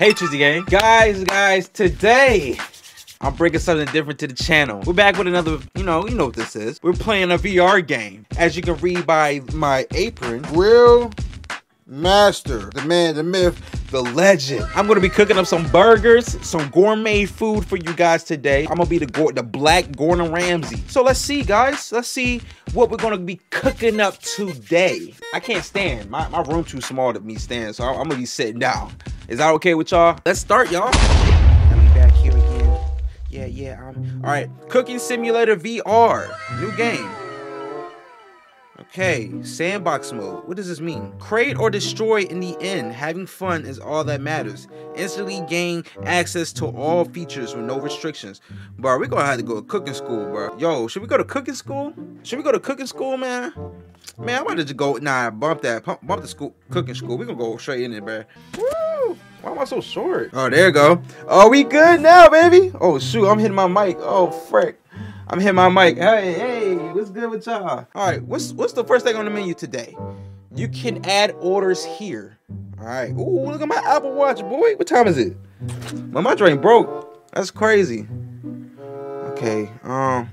Hey Trizzy Gang. Guys, guys, today I'm bringing something different to the channel. We're back with another, you know, you know what this is. We're playing a VR game. As you can read by my apron, Real master, the man, the myth. the legend. I'm gonna be cooking up some burgers, some gourmet food for you guys today. I'm gonna be the the black Gordon Ramsay. So let's see, guys. Let's see what we're gonna be cooking up today. I can't stand. My, my room too small to me stand, so I'm, I'm gonna be sitting down. Is that okay with y'all? Let's start, y'all. Me back here again. Yeah, yeah. Um, all right. Cooking Simulator VR, new game. Okay, sandbox mode. What does this mean? Create or destroy in the end. Having fun is all that matters. Instantly gain access to all features with no restrictions. Bro, we're gonna have to go to cooking school, bro. Yo, should we go to cooking school? Should we go to cooking school, man? Man, I might just go. Nah, bump that. Bump, bump the school, cooking school. We gonna go straight in there, bro. Why am I so short? Oh, there you go. Oh, we good now, baby. Oh shoot, I'm hitting my mic. Oh frick. I'm hitting my mic. Hey, hey, what's good with y'all? All right, what's what's the first thing on the menu today? You can add orders here. All right. Ooh, look at my Apple Watch, boy. What time is it? Well, my drink broke. That's crazy. Okay. Um.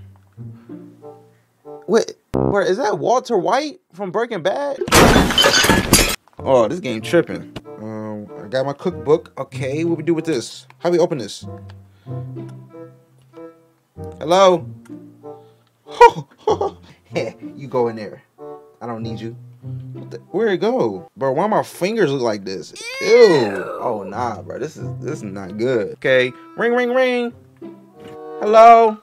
Wait, where is that? Walter White from Breaking Bad? Oh, this game tripping. Um, I got my cookbook. Okay, what do we do with this? How we open this? Hello? you go in there. I don't need you. What the- Where'd it go? Bro, why my fingers look like this? Ew. Oh nah, bro. This is this is not good. Okay. Ring ring ring. Hello?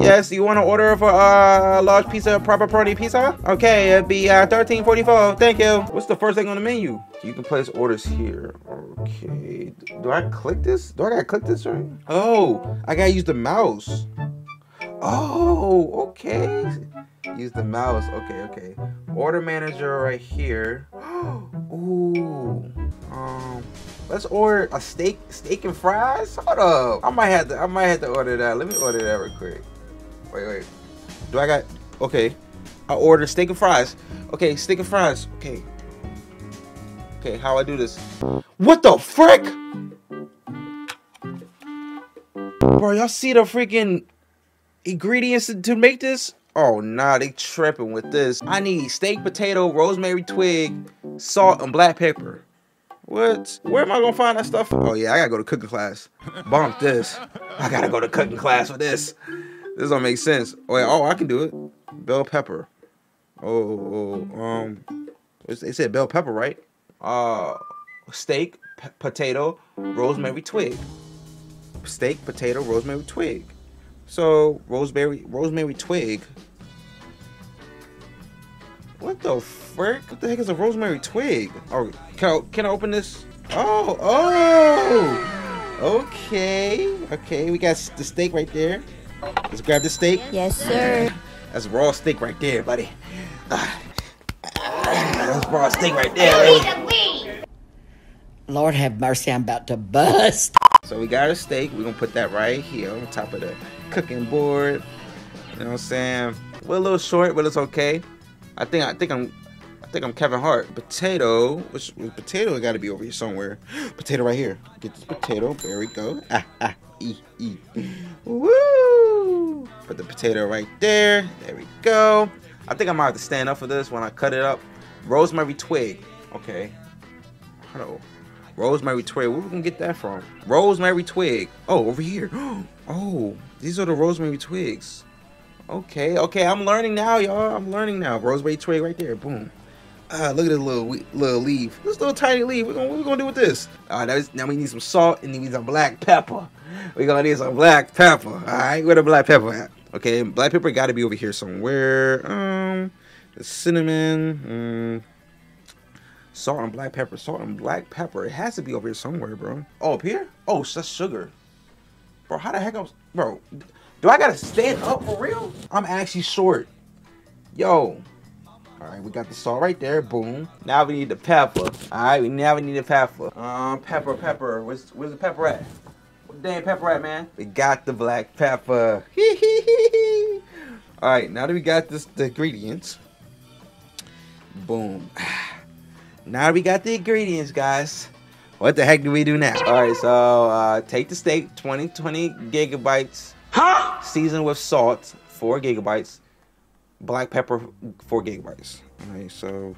Yes, you want to order for uh, a large pizza, proper pepperoni pizza? Okay, it'd be uh, thirteen forty four. Thank you. What's the first thing on the menu? You can place orders here. Okay. Do I click this? Do I gotta click this right? Oh, I gotta use the mouse. Oh, okay. Use the mouse. Okay, okay. Order manager right here. Ooh. Um. Let's order a steak, steak and fries. Hold up. I might have to. I might have to order that. Let me order that real quick. Wait, wait. Do I got? Okay. I ordered steak and fries. Okay, steak and fries. Okay. Okay, how I do this? What the frick? Bro, y'all see the freaking ingredients to make this? Oh nah, they tripping with this. I need steak, potato, rosemary twig, salt, and black pepper. What? Where am I gonna find that stuff? Oh yeah, I gotta go to cooking class. Bump this. I gotta go to cooking class with this. This don't make sense. Oh, yeah, oh, I can do it. Bell pepper. Oh, oh um, they said bell pepper, right? Uh, steak, potato, rosemary twig. Steak, potato, rosemary twig. So rosemary, rosemary twig. What the frick? What the heck is a rosemary twig? Oh, can I, can I open this? Oh, oh. Okay, okay. We got the steak right there. Let's grab the steak. Yes, sir. That's raw steak right there, buddy. Ah. That's raw steak right there. Lord have mercy, I'm about to bust. So we got a steak. We're gonna put that right here on top of the cooking board. You know what I'm saying? We're a little short, but it's okay. I think I think I'm I think I'm Kevin Hart. Potato, which which potato got to be over here somewhere. Potato right here. Get this potato. There we go. Ah ah e e. Woo! Put the potato right there. There we go. I think I might have to stand up for this when I cut it up. Rosemary twig. Okay. Hello. Rosemary twig. Where we gonna get that from? Rosemary twig. Oh, over here. Oh, these are the rosemary twigs. Okay, okay. I'm learning now, y'all. I'm learning now. Rosemary twig right there. Boom. Ah, look at this little little leaf. This little tiny leaf. We're gonna, what we gonna do with this? All right, now, now we need some salt and we need some black pepper. We're gonna need some black pepper. All right, where the black pepper at? Okay, black pepper got to be over here somewhere. Um, the cinnamon. Mm, Salt and black pepper. Salt and black pepper. It has to be over here somewhere, bro. Oh, up here? Oh, that's sugar. Bro, how the heck I'm... Bro, do I gotta stand up for real? I'm actually short. Yo. Alright, we got the salt right there. Boom. Now we need the pepper. Alright, we now we need the pepper. Um, pepper, pepper. Where's, where's the pepper at? Damn pepper at, man? We got the black pepper. Alright, now that we got this the ingredients. Boom. Now we got the ingredients, guys. what the heck do we do now? All right, so uh, take the steak, 20, 20 gigabytes. Huh? Season with salt, four gigabytes. Black pepper, four gigabytes. All right, so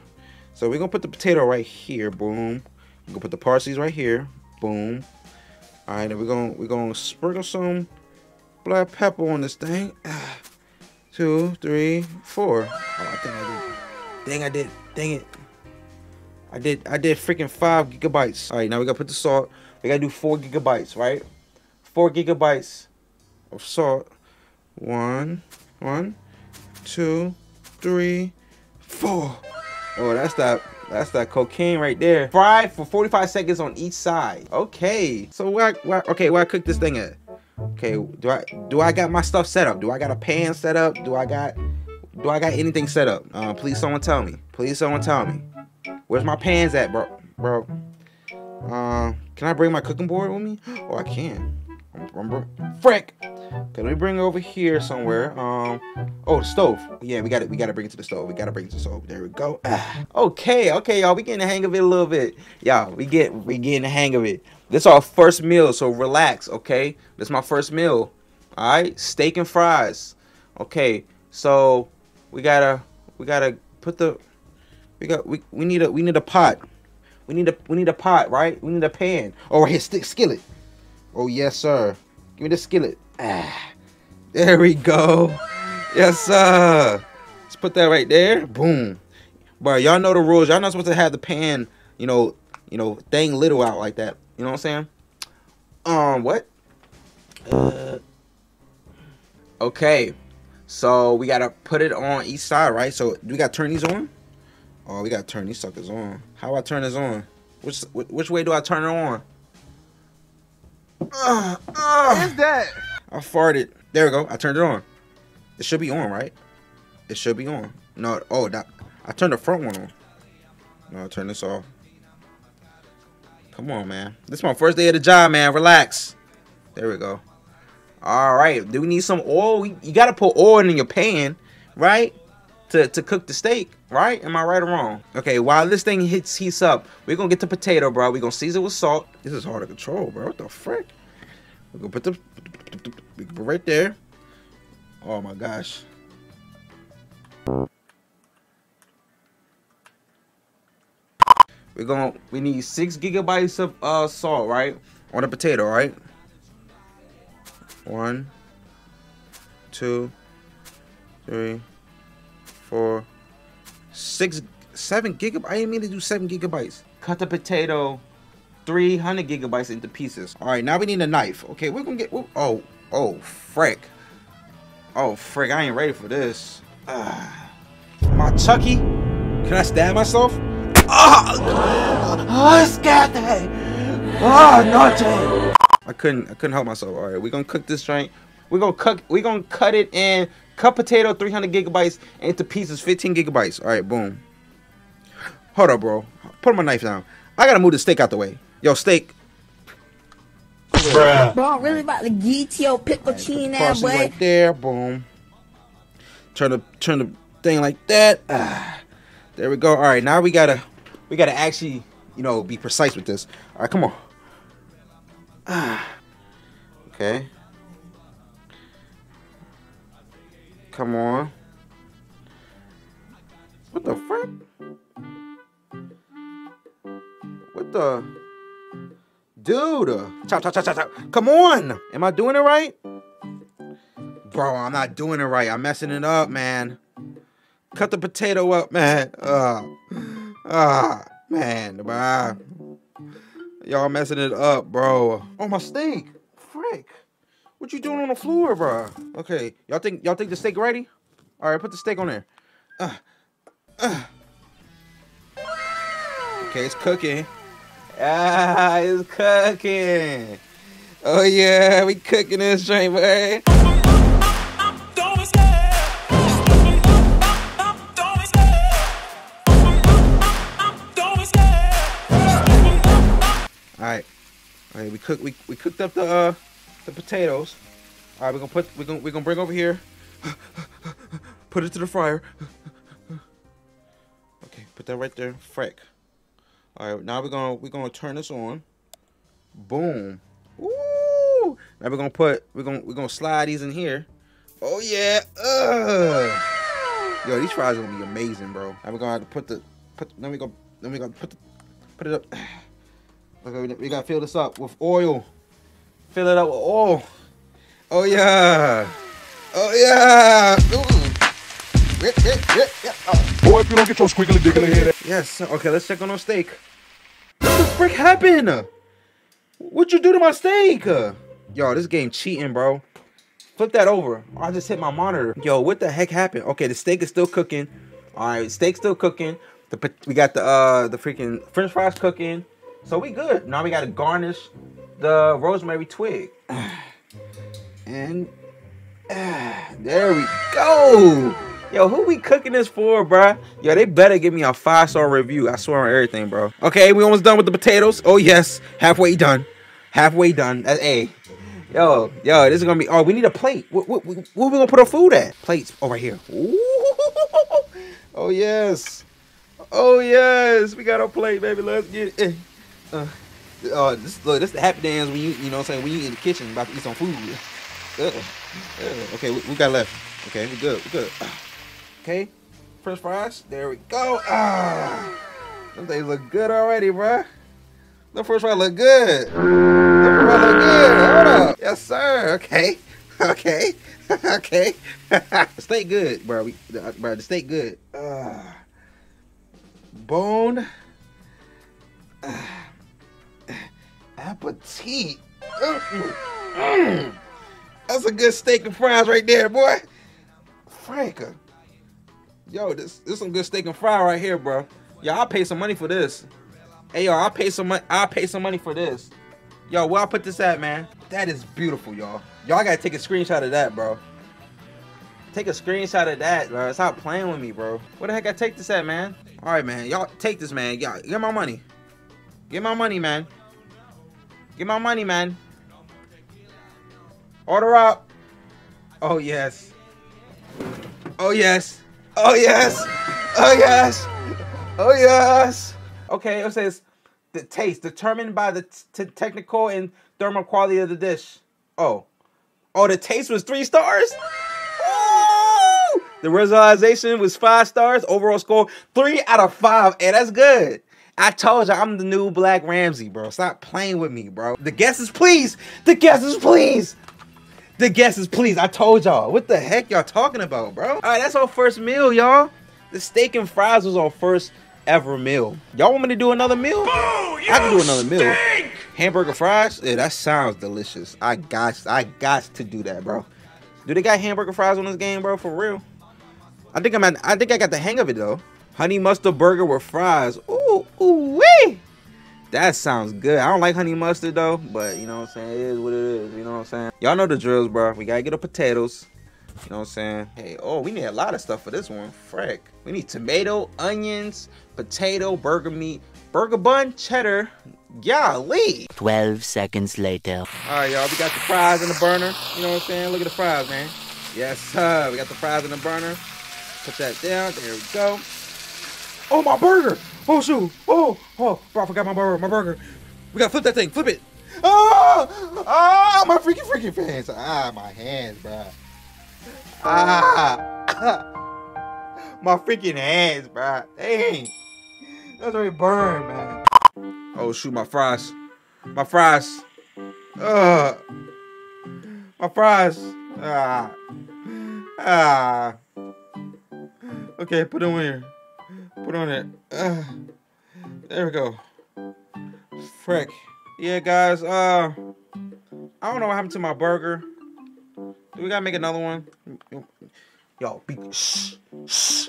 so we're gonna put the potato right here. Boom. We're gonna put the parsley's right here. Boom. All right, then we're gonna we're gonna sprinkle some black pepper on this thing. Two, three, four. Oh, I think I did. Dang, I did. Dang it. I did. I did freaking five gigabytes. All right, now we gotta put the salt. We gotta do four gigabytes, right? Four gigabytes of salt. One, one, two, three, four. Oh, that's that. That's that cocaine right there. Fry for 45 seconds on each side. Okay. So where, where okay, where I cook this thing at? Okay, do I do I got my stuff set up? Do I got a pan set up? Do I got do I got anything set up? Uh, please someone tell me. Please someone tell me. Where's my pans at, bro? Bro. Uh, can I bring my cooking board with me? Oh, I can. Frick. Okay, let me bring it over here somewhere. Um, oh, the stove. Yeah, we got it. We got to bring it to the stove. We got to bring it to the stove. There we go. Ah. Okay, okay, y'all. We getting the hang of it a little bit. Y'all, we get we getting the hang of it. This our first meal, so relax. Okay, this is my first meal. All right, steak and fries. Okay, so we gotta we gotta put the we got we we need a we need a pot. We need a we need a pot, right? We need a pan. Oh, right here, stick skillet. Oh yes, sir. Give me the skillet. Ah, there we go. Yes, sir. Let's put that right there. Boom. Bro, y'all know the rules. Y'all not supposed to have the pan, you know, you know, thing little out like that. You know what I'm saying? Um, what? Uh, okay. So we gotta put it on each side, right? So we gotta turn these on. Oh, we gotta turn these suckers on. How I turn this on? Which which way do I turn it on? Uh, uh, what is that? I farted. There we go. I turned it on. It should be on, right? It should be on. No, oh, that, I turned the front one on. No, I turn this off. Come on, man. This is my first day of the job, man. Relax. There we go. All right. Do we need some oil? You got to put oil in your pan, right? To, to cook the steak, right? Am I right or wrong? Okay, while this thing hits heats up, we're to get the potato, bro. We're to season it with salt. This is hard to control, bro. What the frick? We're to put the right there. Oh my gosh. We're to we need six gigabytes of uh salt, right? On the potato, right? One, two, three, four, six, seven gigabytes. I didn't mean to do seven gigabytes. Cut the potato 300 gigabytes into pieces. All right, now we need a knife. Okay, we're gonna get. Oh, Oh, frick. Oh, frick, I ain't ready for this. Uh, my Chucky? Can I stab myself? Ah. Ah, oh, oh scared that. Oh, nothing. I couldn't, I couldn't help myself. All right, we're gonna cook this joint. We're gonna cut we're gonna cut it in, cut potato 300 gigabytes into pieces, 15 gigabytes. All right, boom. Hold up, bro. Put my knife down. I gotta move the steak out the way. Yo, steak, Bruh. Bro, I'm really about to get your pickle right, that boy. Right there, boom. Turn the turn the thing like that. Ah, there we go. All right, now we gotta we gotta actually you know be precise with this. All right, come on. Ah, okay. Come on. What the frick? What the? Dude, chop, chop, chop, chop, chop. Come on. Am I doing it right? Bro, I'm not doing it right. I'm messing it up, man. Cut the potato up, man. Ah, uh, man. Y'all messing it up, bro. Oh, my steak. Frick. What you doing on the floor, bro? Okay, y'all think y'all think the steak ready? All right, put the steak on there. Uh, uh. Okay, it's cooking. Ah, it's cooking. Oh yeah, we cooking this joint, boy. All right, all right. We cook. We we cooked up the uh, the potatoes. All right, we're gonna put. We're gonna we're gonna bring over here. put it to the fryer. okay, put that right there. Frick. All right, now we're gonna we're gonna turn this on. Boom. Woo! Now we're gonna put we're gonna we're gonna slide these in here. Oh yeah. Ugh. Yo, these fries are gonna be amazing, bro. Now we're gonna have to put the put then we go then we gonna put the put it up. Okay, we gotta fill this up with oil. Fill it up with oil. Oh yeah. Oh yeah. Ooh. Rip, rip, rip, rip. Oh. Boy, if you don't get your squiggly diggly head Yes. Okay, let's check on our steak. What the frick happened? What'd you do to my steak? Yo, this game cheating, bro. Flip that over. I just hit my monitor. Yo, what the heck happened? Okay, the steak is still cooking. All right, steak still cooking. The we got the uh the freaking French fries cooking. So we good. Now we gotta garnish the rosemary twig. And ah, there we go. Yo, who we cooking this for, bruh? Yo, they better give me a five star review. I swear on everything, bro. Okay, we almost done with the potatoes. Oh yes, halfway done. Halfway done. That's A. Yo, yo, this is gonna be. Oh, we need a plate. What, what, what, where we gonna put our food at? Plates over here. Ooh. Oh yes. Oh yes, we got our plate, baby. Let's get it. Uh, uh, this look, this the happy dance when you, you know, what I'm saying when you in the kitchen about to eat some food. Uh, uh, okay, we, we got left. Okay, we good. We good. Okay, French fries. There we go. Ah, them things look good already, bruh. The French fries look good. The French fries look good. Hold up. Yes, sir. Okay. Okay. okay. the steak good, bro. We, bro, the steak good. Ah. bone. Ah. Appetit. Mm. That's a good steak and fries right there, boy. Franca. Yo, this this some good steak and fry right here, bro. Yo, I'll pay some money for this. Hey, yo, I'll pay some money. I'll pay some money for this. Yo, where I put this at, man? That is beautiful, y'all. Y'all gotta take a screenshot of that, bro. Take a screenshot of that, bro. Stop playing with me, bro. What the heck I take this at, man? All right, man. Y'all take this, man. Y'all get my money. Get my money, man. Get my money, man. Order up. Oh yes. Oh yes. Oh yes. Oh yes. Oh yes. Okay, it says the taste determined by the technical and thermal quality of the dish. Oh. Oh, the taste was three stars? Ooh! The visualization was five stars. Overall score, three out of five. Hey, that's good. I told you I'm the new Black Ramsay, bro. Stop playing with me, bro. The guesses, please. The guesses, please. The guesses, please. I told y'all. What the heck y'all talking about, bro? All right, that's our first meal, y'all. The steak and fries was our first ever meal. Y'all want me to do another meal? I can do another meal. Hamburger fries? Yeah, that sounds delicious. I got, I got to do that, bro. Do they got hamburger fries on this game, bro? For real? I think I'm at, I think I got the hang of it though. Honey mustard burger with fries. Ooh, ooh wee. That sounds good. I don't like honey mustard though, but you know what I'm saying? It is what it is. You know what I'm saying? Y'all know the drills, bro. We gotta get the potatoes. You know what I'm saying? Hey, oh, we need a lot of stuff for this one. Frick. We need tomato, onions, potato, burger meat, burger bun, cheddar. Golly. 12 seconds later. All right, y'all. We got the fries in the burner. You know what I'm saying? Look at the fries, man. Yes, sir. We got the fries in the burner. Put that down. There we go. Oh, my burger. Oh, shoot. Oh, oh, bro, I forgot my burger. My burger. We got to flip that thing. Flip it. Oh, oh, my freaking, freaking hands. Ah, my hands, bro. Ah. my freaking hands, bro. Dang. That's already burned, man. Oh, shoot, my fries. My fries. Ugh. My fries. Ah. Ah. Okay, put them in here. Put on it. Uh, there we go. Frick. Yeah, guys. Uh, I don't know what happened to my burger. Do we gotta make another one? Yo, be shh, shh.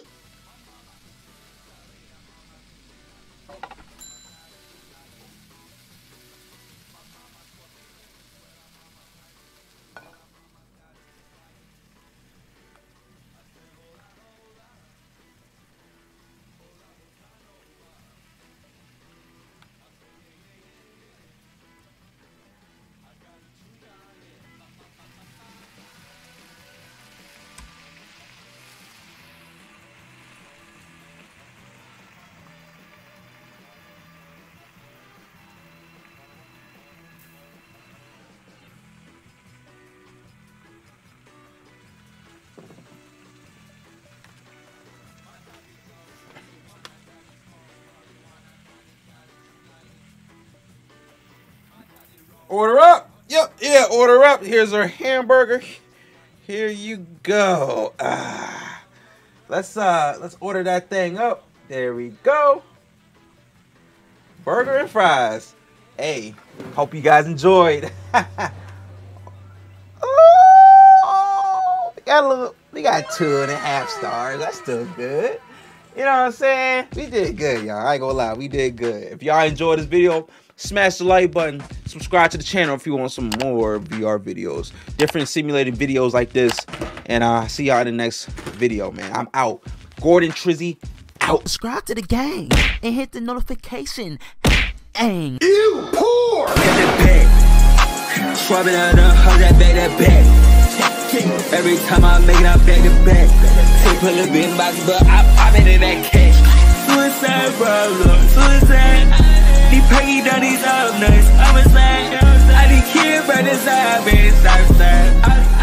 Order up. Yep, yeah, order up. Here's our hamburger. Here you go. Ah. Let's uh let's order that thing up. There we go. Burger and fries. Hey, hope you guys enjoyed. oh, we got a little we got two and a half stars. That's still good. You know what I'm saying? We did good, y'all. I ain't gonna lie, we did good. If y'all enjoyed this video, smash the like button, subscribe to the channel if you want some more VR videos, different simulated videos like this, and uh, see y'all in the next video, man. I'm out. Gordon Trizzy, out. Subscribe to the gang and hit the notification. Dang. You poor! Get the bag. Swab it out, uh, hold that back, that back. Every time I make it, I back to back. Take a little bit box, but I pop it in that cash. Suicide, bro, look, suicide. These peggy down these up nuts. I'm a side. I but this I've been.